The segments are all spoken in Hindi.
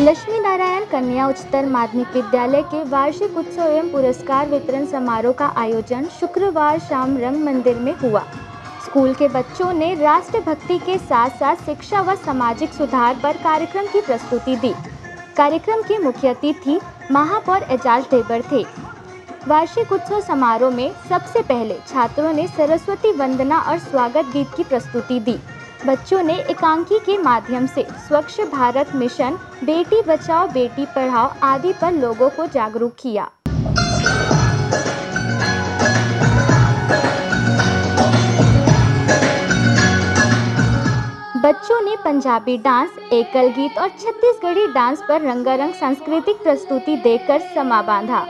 लक्ष्मी नारायण कन्या उच्चतर माध्यमिक विद्यालय के वार्षिक उत्सव एवं पुरस्कार वितरण समारोह का आयोजन शुक्रवार शाम रंग मंदिर में हुआ। स्कूल के बच्चों ने राष्ट्रभक्ति के साथ साथ शिक्षा व सामाजिक सुधार पर कार्यक्रम की प्रस्तुति दी। कार्यक्रम के मुख्य अतिथि महापौर एजाज देवर थे। वार्षिक उत्सव समारोह में सबसे पहले छात्रों ने सरस्वती वंदना और स्वागत गीत की प्रस्तुति दी। बच्चों ने एकांकी के माध्यम से स्वच्छ भारत मिशन, बेटी बचाओ, बेटी पढ़ाओ आदि पर लोगों को जागरूक किया। बच्चों ने पंजाबी डांस, एकल गीत और छत्तीसगढ़ी डांस पर रंगारंग सांस्कृतिक प्रस्तुति देकर समा बांधा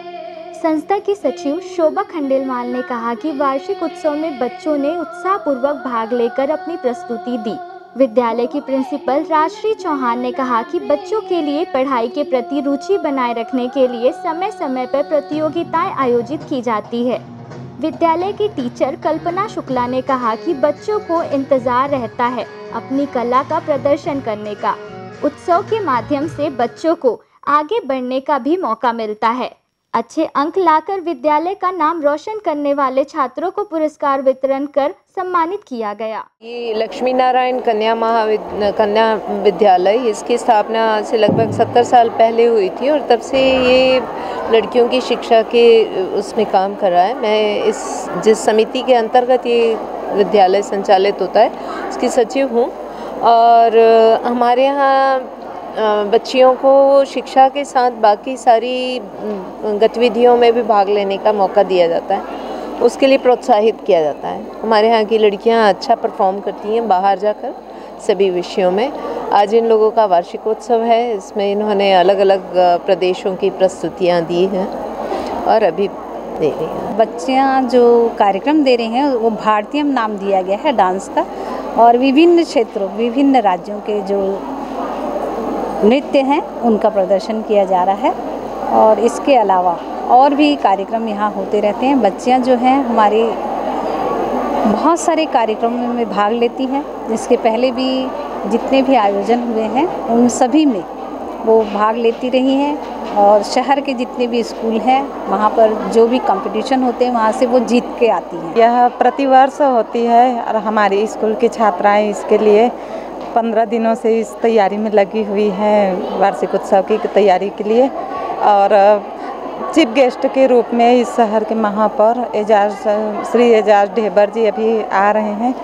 संस्था की सचिव शोभा खंडेलवाल ने कहा कि वार्षिक उत्सव में बच्चों ने उत्साहपूर्वक भाग लेकर अपनी प्रस्तुति दी। विद्यालय की प्रिंसिपल राजश्री चौहान ने कहा कि बच्चों के लिए पढ़ाई के प्रति रुचि बनाए रखने के लिए समय समय पर प्रतियोगिताएँ आयोजित की जाती है। विद्यालय की टीचर कल्पना शुक्ला ने कहा कि बच्चों को इंतज़ार रहता है अपनी कला का प्रदर्शन करने का। उत्सव के माध्यम से बच्चों को आगे बढ़ने का भी मौका मिलता है। अच्छे अंक लाकर विद्यालय का नाम रोशन करने वाले छात्रों को पुरस्कार वितरण कर सम्मानित किया गया। ये लक्ष्मी नारायण कन्या महाविद, कन्या विद्यालय, इसकी स्थापना से लगभग सत्तर साल पहले हुई थी और तब से ये लड़कियों की शिक्षा के, उसमें काम कर रहा है। मैं इस, जिस समिति के अंतर्गत ये विद्यालय संचालित होता है इसकी सचिव हूँ। और हमारे यहाँ बच्चियों को शिक्षा के साथ बाकी सारी गतिविधियों में भी भाग लेने का मौका दिया जाता है। उसके लिए प्रोत्साहित किया जाता है। हमारे यहाँ की लड़कियाँ अच्छा परफॉर्म करती हैं बाहर जाकर सभी विषयों में। आज इन लोगों का वार्षिकोत्सव है। इसमें इन्होंने अलग अलग प्रदेशों की प्रस्तुतियाँ दी हैं और अभी दे रही हैं। बच्चियाँ जो कार्यक्रम दे रही हैं, वो भारतीय नाम दिया गया है डांस का और विभिन्न क्षेत्रों, विभिन्न राज्यों के जो नृत्य हैं, उनका प्रदर्शन किया जा रहा है। और इसके अलावा और भी कार्यक्रम यहाँ होते रहते हैं। बच्चियाँ जो हैं, हमारी बहुत सारे कार्यक्रमों में भाग लेती हैं। जिसके पहले भी जितने भी आयोजन हुए हैं, उन सभी में वो भाग लेती रही हैं। और शहर के जितने भी स्कूल हैं, वहाँ पर जो भी कंपटीशन होते हैं, वहाँ से वो जीत के आती हैं। यह प्रतिवर्ष होती है और हमारी स्कूल की छात्राएँ इसके लिए पंद्रह दिनों से इस तैयारी में लगी हुई हैं वार्षिक उत्सव की तैयारी के लिए और चीफ गेस्ट के रूप में इस शहर के महापौर एजाज, श्री एजाज ढेबर जी अभी आ रहे हैं।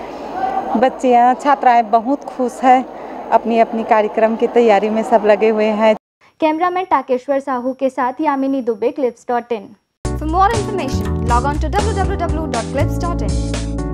बच्चियाँ, छात्राएँ बहुत खुश हैं। अपनी अपनी कार्यक्रम की तैयारी में सब लगे हुए हैं। कैमरामैन टाकेश्वर साहू के साथ Yamini Dubey, clips dot in. For more information log on to W W W dot clips dot www.clips.in.